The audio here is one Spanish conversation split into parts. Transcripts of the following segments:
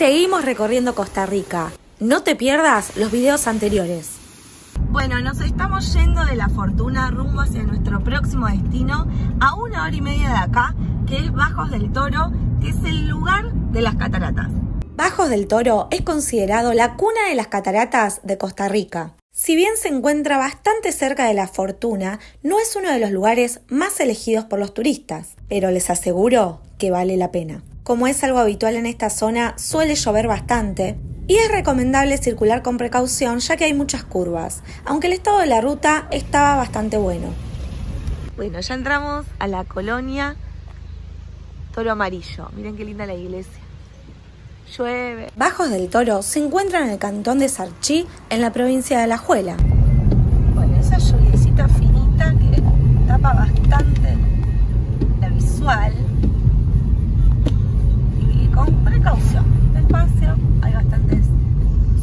seguimos recorriendo Costa Rica. No te pierdas los videos anteriores. Bueno, nos estamos yendo de La Fortuna rumbo hacia nuestro próximo destino a una hora y media de acá, que es Bajos del Toro, que es el lugar de las cataratas. Bajos del Toro es considerado la cuna de las cataratas de Costa Rica. Si bien se encuentra bastante cerca de La Fortuna, no es uno de los lugares más elegidos por los turistas, pero les aseguro que vale la pena. Como es algo habitual en esta zona, suele llover bastante, y es recomendable circular con precaución ya que hay muchas curvas, aunque el estado de la ruta estaba bastante bueno. Bueno, ya entramos a la colonia Toro Amarillo. Miren qué linda la iglesia. Llueve. Bajos del Toro se encuentran en el cantón de Sarchí, en la provincia de Alajuela. Bueno, esa lluviecita finita que tapa bastante la visual. Y con precaución, despacio, hay bastantes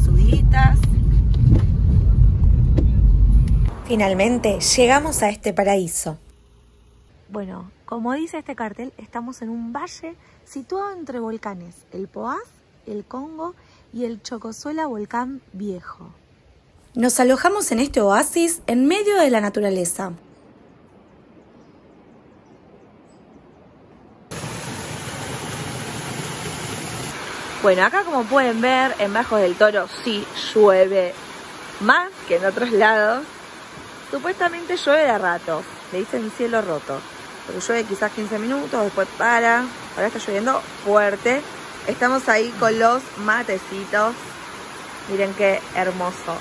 subiditas. Finalmente llegamos a este paraíso. Bueno, como dice este cartel, estamos en un valle situado entre volcanes, el Poás, el Congo y el Chocosuela Volcán Viejo. Nos alojamos en este oasis en medio de la naturaleza. Bueno, acá como pueden ver, en Bajos del Toro sí llueve más que en otros lados. Supuestamente llueve de rato, le dicen cielo roto. Porque llueve quizás 15 minutos, después para. Ahora está lloviendo fuerte. Estamos ahí con los matecitos. Miren qué hermoso.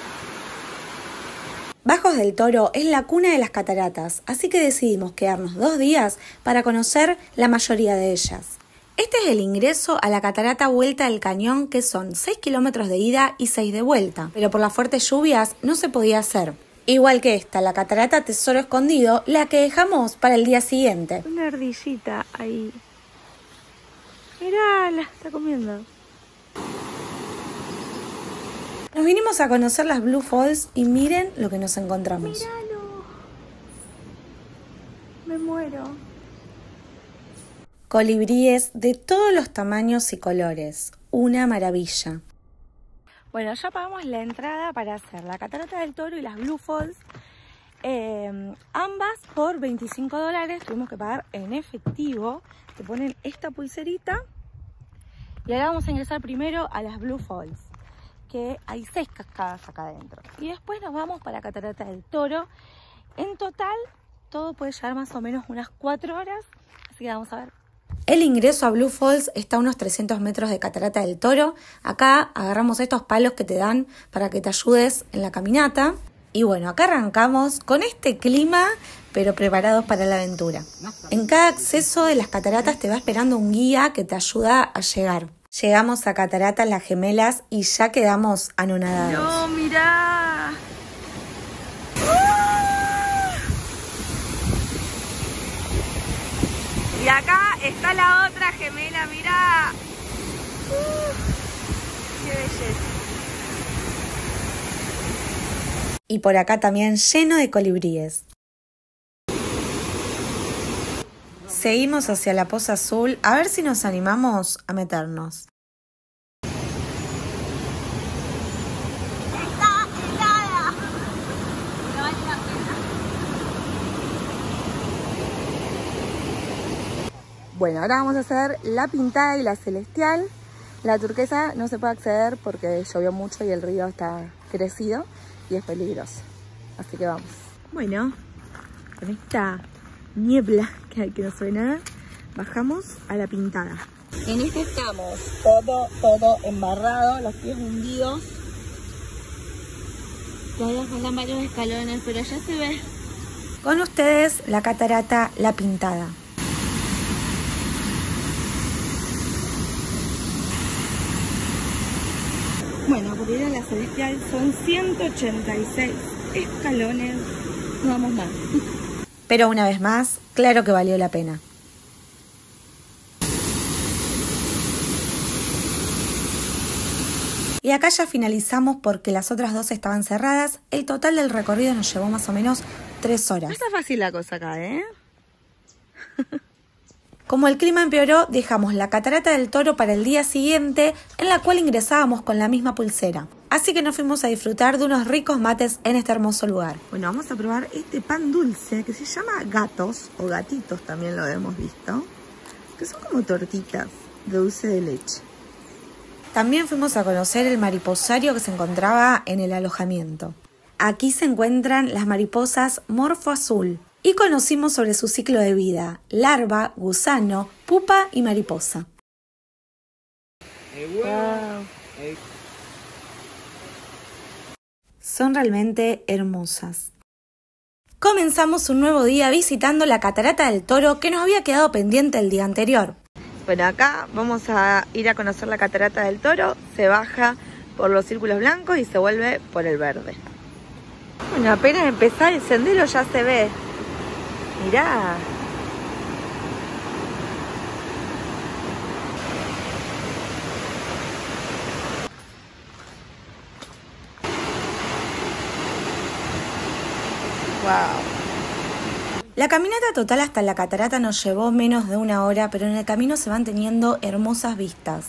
Bajos del Toro es la cuna de las cataratas, así que decidimos quedarnos dos días para conocer la mayoría de ellas. Este es el ingreso a la catarata Vuelta del Cañón, que son 6 kilómetros de ida y 6 de vuelta, pero por las fuertes lluvias no se podía hacer. Igual que esta, la catarata Tesoro Escondido, la que dejamos para el día siguiente. Una ardillita ahí. Mirá, la está comiendo. Nos vinimos a conocer las Blue Falls y miren lo que nos encontramos. Míralo. Me muero. Colibríes de todos los tamaños y colores. Una maravilla. Bueno, ya pagamos la entrada para hacer la Catarata del Toro y las Blue Falls. Eh, ambas por 25 dólares. Tuvimos que pagar en efectivo. Te ponen esta pulserita. Y ahora vamos a ingresar primero a las Blue Falls. Que hay seis cascadas acá adentro. Y después nos vamos para la Catarata del Toro. En total, todo puede llevar más o menos unas 4 horas. Así que vamos a ver el ingreso a Blue Falls está a unos 300 metros de Catarata del Toro. Acá agarramos estos palos que te dan para que te ayudes en la caminata. Y bueno, acá arrancamos con este clima, pero preparados para la aventura. En cada acceso de las cataratas te va esperando un guía que te ayuda a llegar. Llegamos a Cataratas Las Gemelas y ya quedamos anonadados. No, mirá. Y acá está la otra gemela, mira. qué belleza. Y por acá también lleno de colibríes. Seguimos hacia la poza azul a ver si nos animamos a meternos. Bueno, ahora vamos a hacer la pintada y la celestial. La turquesa no se puede acceder porque llovió mucho y el río está crecido y es peligroso. Así que vamos. Bueno, con esta niebla que hay que no se ve nada, bajamos a la pintada. En este estamos, todo, todo embarrado, los pies hundidos. Todavía faltan varios escalones, pero ya se ve. Con ustedes, la catarata La Pintada. Bueno, por ir a la celestial son 186 escalones. No vamos más. Pero una vez más, claro que valió la pena. Y acá ya finalizamos porque las otras dos estaban cerradas. El total del recorrido nos llevó más o menos tres horas. No está fácil la cosa acá, ¿eh? Como el clima empeoró, dejamos la catarata del toro para el día siguiente, en la cual ingresábamos con la misma pulsera. Así que nos fuimos a disfrutar de unos ricos mates en este hermoso lugar. Bueno, vamos a probar este pan dulce que se llama gatos, o gatitos también lo hemos visto, que son como tortitas de dulce de leche. También fuimos a conocer el mariposario que se encontraba en el alojamiento. Aquí se encuentran las mariposas morfo azul, y conocimos sobre su ciclo de vida, larva, gusano, pupa y mariposa. Son realmente hermosas. Comenzamos un nuevo día visitando la catarata del toro que nos había quedado pendiente el día anterior. Bueno, acá vamos a ir a conocer la catarata del toro, se baja por los círculos blancos y se vuelve por el verde. Bueno, apenas empezar el sendero ya se ve Mirá. La caminata total hasta la catarata nos llevó menos de una hora, pero en el camino se van teniendo hermosas vistas.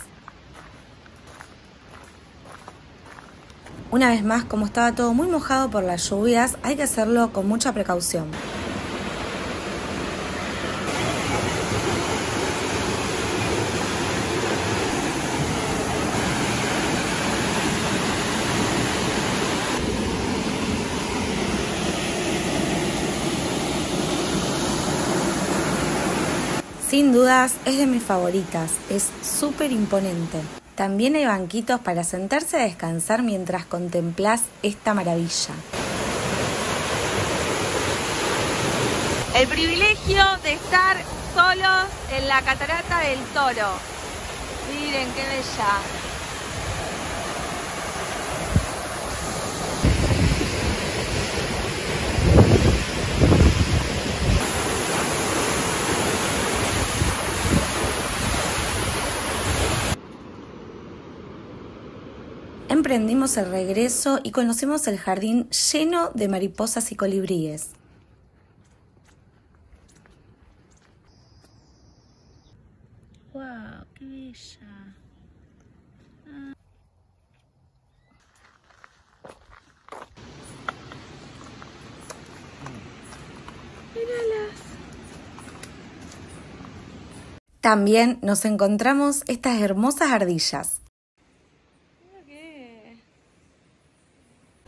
Una vez más, como estaba todo muy mojado por las lluvias, hay que hacerlo con mucha precaución. Sin dudas es de mis favoritas, es súper imponente. También hay banquitos para sentarse a descansar mientras contemplas esta maravilla. El privilegio de estar solos en la catarata del toro. Miren qué bella. Emprendimos el regreso y conocimos el jardín lleno de mariposas y colibríes. ¡Wow! ¡Qué bella! También nos encontramos estas hermosas ardillas.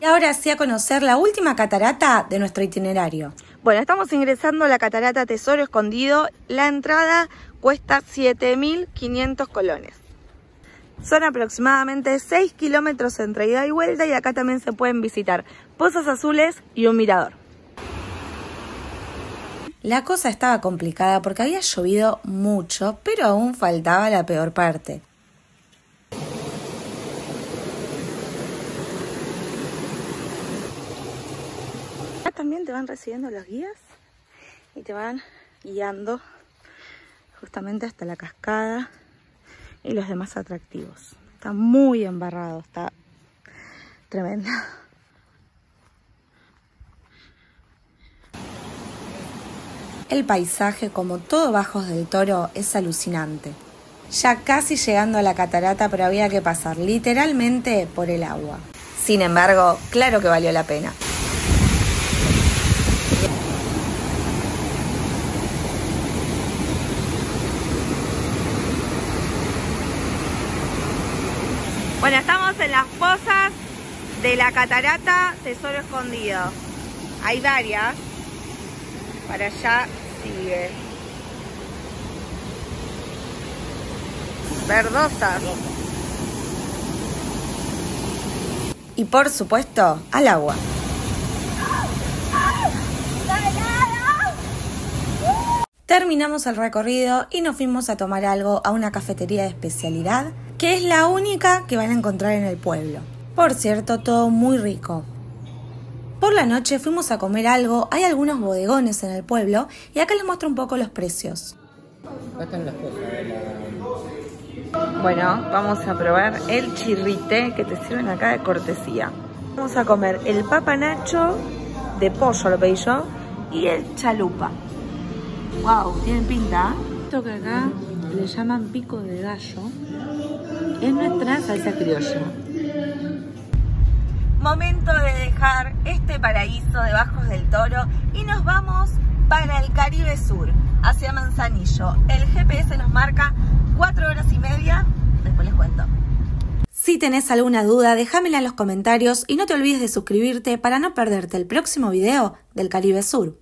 Y ahora sí a conocer la última catarata de nuestro itinerario. Bueno, estamos ingresando a la catarata Tesoro Escondido. La entrada cuesta 7.500 colones. Son aproximadamente 6 kilómetros entre ida y vuelta y acá también se pueden visitar pozos azules y un mirador. La cosa estaba complicada porque había llovido mucho, pero aún faltaba la peor parte. también van recibiendo los guías y te van guiando justamente hasta la cascada y los demás atractivos. Está muy embarrado, está tremendo. El paisaje, como todo Bajos del Toro, es alucinante. Ya casi llegando a la catarata, pero había que pasar literalmente por el agua. Sin embargo, claro que valió la pena. Bueno, estamos en las pozas de la catarata Tesoro Escondido. Hay varias. Para allá sigue. Verdosas. Y por supuesto, al agua. Terminamos el recorrido y nos fuimos a tomar algo a una cafetería de especialidad que es la única que van a encontrar en el pueblo. Por cierto, todo muy rico. Por la noche fuimos a comer algo, hay algunos bodegones en el pueblo y acá les muestro un poco los precios. Bueno, vamos a probar el chirrite que te sirven acá de cortesía. Vamos a comer el papanacho de pollo, lo pedí yo, y el chalupa. Wow, tienen pinta. Esto que acá le llaman pico de gallo es nuestra salsa criolla. Momento de dejar este paraíso de Bajos del Toro y nos vamos para el Caribe Sur, hacia Manzanillo. El GPS nos marca cuatro horas y media, después les cuento. Si tenés alguna duda, déjamela en los comentarios y no te olvides de suscribirte para no perderte el próximo video del Caribe Sur.